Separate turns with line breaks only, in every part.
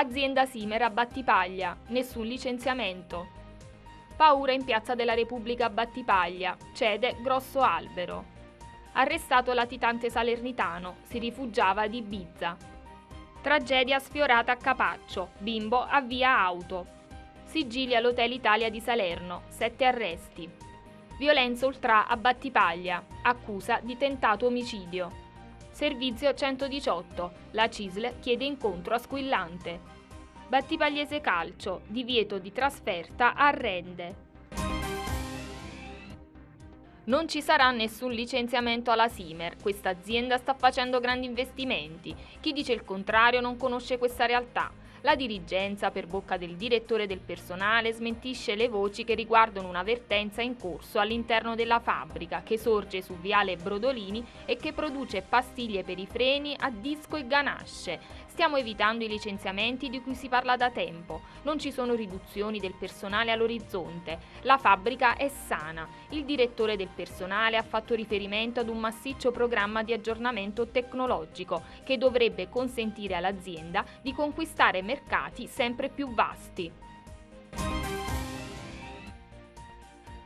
Azienda Simer a Battipaglia, nessun licenziamento. Paura in Piazza della Repubblica a Battipaglia, cede Grosso Albero. Arrestato latitante salernitano, si rifugiava ad Ibiza. Tragedia sfiorata a Capaccio, bimbo avvia auto. Sigilli all'Hotel Italia di Salerno, sette arresti. Violenza ultra a Battipaglia, accusa di tentato omicidio. Servizio 118, la CISL chiede incontro a Squillante. Battipagliese Calcio, divieto di trasferta a Rende. Non ci sarà nessun licenziamento alla Simer, questa azienda sta facendo grandi investimenti. Chi dice il contrario non conosce questa realtà. La dirigenza, per bocca del direttore del personale, smentisce le voci che riguardano un'avvertenza in corso all'interno della fabbrica che sorge su Viale Brodolini e che produce pastiglie per i freni a disco e ganasce. Stiamo evitando i licenziamenti di cui si parla da tempo. Non ci sono riduzioni del personale all'orizzonte. La fabbrica è sana. Il direttore del personale ha fatto riferimento ad un massiccio programma di aggiornamento tecnologico che dovrebbe consentire all'azienda di conquistare mercati sempre più vasti.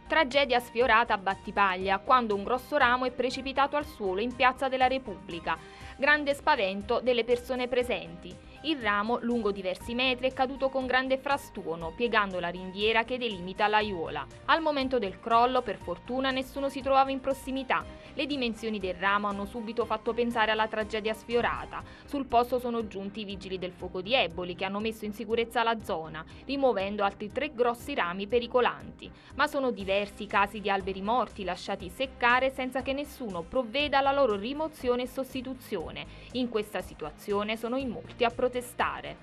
Tragedia sfiorata a Battipaglia quando un grosso ramo è precipitato al suolo in Piazza della Repubblica grande spavento delle persone presenti. Il ramo, lungo diversi metri, è caduto con grande frastuono, piegando la ringhiera che delimita l'aiuola. Al momento del crollo, per fortuna, nessuno si trovava in prossimità. Le dimensioni del ramo hanno subito fatto pensare alla tragedia sfiorata. Sul posto sono giunti i vigili del fuoco di Eboli che hanno messo in sicurezza la zona, rimuovendo altri tre grossi rami pericolanti. Ma sono diversi i casi di alberi morti lasciati seccare senza che nessuno provveda alla loro rimozione e sostituzione. In questa situazione sono in molti a protestare protestare.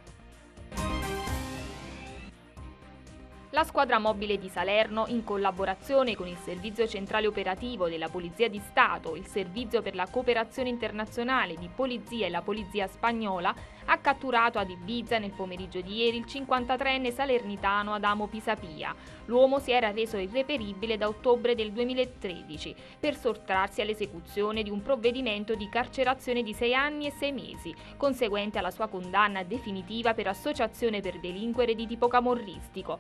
La squadra mobile di Salerno, in collaborazione con il Servizio Centrale Operativo della Polizia di Stato, il Servizio per la Cooperazione Internazionale di Polizia e la Polizia Spagnola, ha catturato ad Ibiza nel pomeriggio di ieri il 53enne salernitano Adamo Pisapia. L'uomo si era reso irreperibile da ottobre del 2013 per sottrarsi all'esecuzione di un provvedimento di carcerazione di sei anni e sei mesi, conseguente alla sua condanna definitiva per associazione per delinquere di tipo camorristico,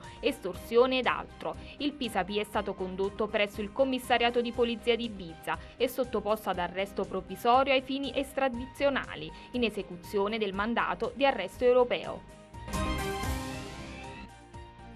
estorsione ed altro. Il Pisapia è stato condotto presso il commissariato di polizia di Ibiza e sottoposto ad arresto provvisorio ai fini estradizionali, in esecuzione del mandato di arresto europeo.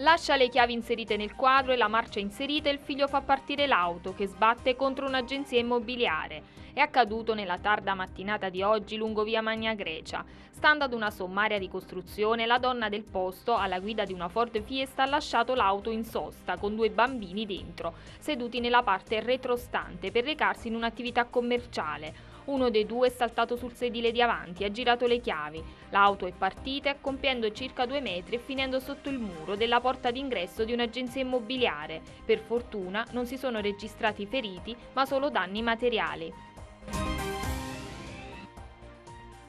Lascia le chiavi inserite nel quadro e la marcia inserita e il figlio fa partire l'auto che sbatte contro un'agenzia immobiliare. È accaduto nella tarda mattinata di oggi lungo via Magna Grecia. Stando ad una sommaria ricostruzione, la donna del posto, alla guida di una Ford Fiesta, ha lasciato l'auto in sosta con due bambini dentro, seduti nella parte retrostante per recarsi in un'attività commerciale. Uno dei due è saltato sul sedile di avanti, ha girato le chiavi. L'auto è partita compiendo circa due metri e finendo sotto il muro della porta d'ingresso di un'agenzia immobiliare. Per fortuna non si sono registrati feriti, ma solo danni materiali.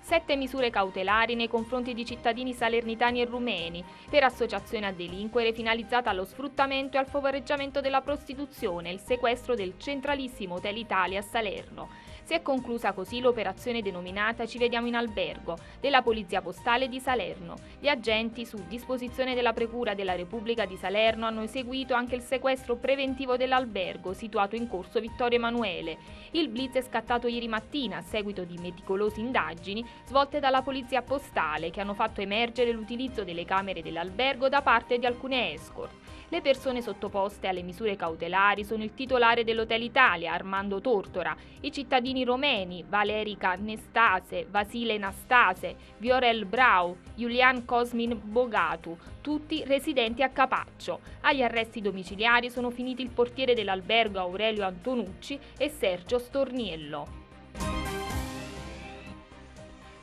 Sette misure cautelari nei confronti di cittadini salernitani e rumeni per associazione a delinquere finalizzata allo sfruttamento e al favoreggiamento della prostituzione e il sequestro del centralissimo Hotel Italia a Salerno. Si è conclusa così l'operazione denominata Ci vediamo in albergo della Polizia Postale di Salerno. Gli agenti, su disposizione della Procura della Repubblica di Salerno, hanno eseguito anche il sequestro preventivo dell'albergo situato in corso Vittorio Emanuele. Il blitz è scattato ieri mattina a seguito di meticolose indagini svolte dalla Polizia Postale che hanno fatto emergere l'utilizzo delle camere dell'albergo da parte di alcune escort. Le persone sottoposte alle misure cautelari sono il titolare dell'Hotel Italia, Armando Tortora, i cittadini romeni, Valerica Nestase, Vasile Nastase, Viorel Brau, Julian Cosmin Bogatu, tutti residenti a Capaccio. Agli arresti domiciliari sono finiti il portiere dell'albergo Aurelio Antonucci e Sergio Storniello.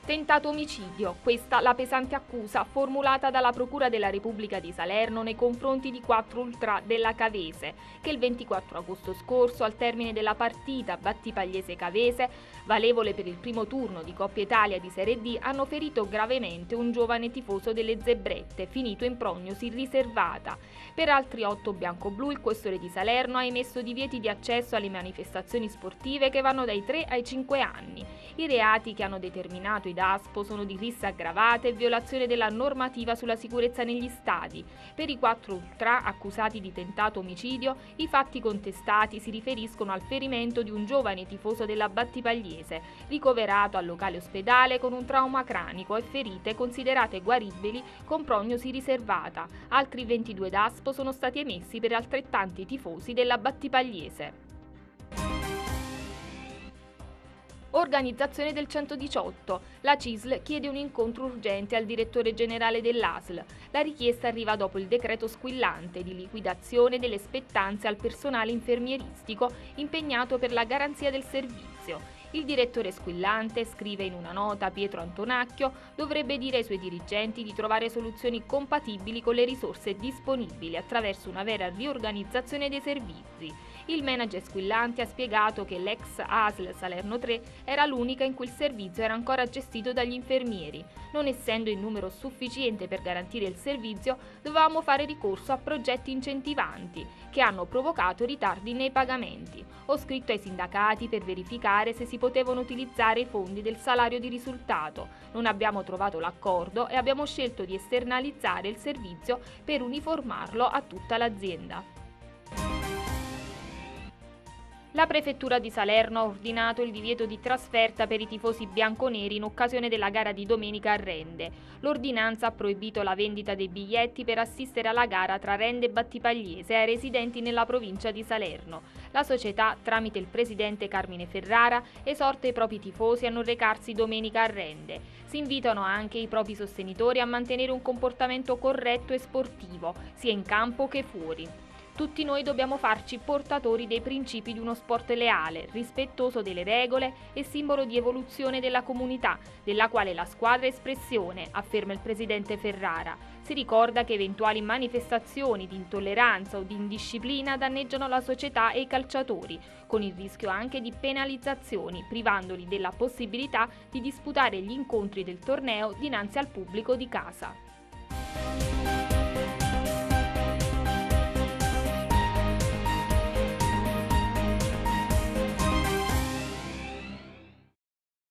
Tentato omicidio, questa la pesante accusa formulata dalla Procura della Repubblica di Salerno nei confronti di quattro ultra della Cavese, che il 24 agosto scorso, al termine della partita Battipagliese-Cavese, valevole per il primo turno di Coppa Italia di Serie D, hanno ferito gravemente un giovane tifoso delle Zebrette, finito in prognosi riservata. Per altri otto bianco-blu, il questore di Salerno ha emesso divieti di accesso alle manifestazioni sportive che vanno dai 3 ai 5 anni. I reati che hanno determinato DASPO sono di rissa aggravata e violazione della normativa sulla sicurezza negli stadi. Per i quattro ultra accusati di tentato omicidio, i fatti contestati si riferiscono al ferimento di un giovane tifoso della Battipagliese, ricoverato al locale ospedale con un trauma cranico e ferite considerate guaribili con prognosi riservata. Altri 22 DASPO sono stati emessi per altrettanti tifosi della Battipagliese. Organizzazione del 118. La CISL chiede un incontro urgente al direttore generale dell'ASL. La richiesta arriva dopo il decreto squillante di liquidazione delle spettanze al personale infermieristico impegnato per la garanzia del servizio. Il direttore squillante, scrive in una nota Pietro Antonacchio, dovrebbe dire ai suoi dirigenti di trovare soluzioni compatibili con le risorse disponibili attraverso una vera riorganizzazione dei servizi. Il manager Squillanti ha spiegato che l'ex ASL Salerno 3 era l'unica in cui il servizio era ancora gestito dagli infermieri. Non essendo in numero sufficiente per garantire il servizio, dovevamo fare ricorso a progetti incentivanti che hanno provocato ritardi nei pagamenti. Ho scritto ai sindacati per verificare se si potevano utilizzare i fondi del salario di risultato. Non abbiamo trovato l'accordo e abbiamo scelto di esternalizzare il servizio per uniformarlo a tutta l'azienda. La prefettura di Salerno ha ordinato il divieto di trasferta per i tifosi bianconeri in occasione della gara di domenica a Rende. L'ordinanza ha proibito la vendita dei biglietti per assistere alla gara tra Rende e Battipagliese ai residenti nella provincia di Salerno. La società, tramite il presidente Carmine Ferrara, esorta i propri tifosi a non recarsi domenica a Rende. Si invitano anche i propri sostenitori a mantenere un comportamento corretto e sportivo, sia in campo che fuori. Tutti noi dobbiamo farci portatori dei principi di uno sport leale, rispettoso delle regole e simbolo di evoluzione della comunità, della quale la squadra è espressione, afferma il presidente Ferrara. Si ricorda che eventuali manifestazioni di intolleranza o di indisciplina danneggiano la società e i calciatori, con il rischio anche di penalizzazioni, privandoli della possibilità di disputare gli incontri del torneo dinanzi al pubblico di casa.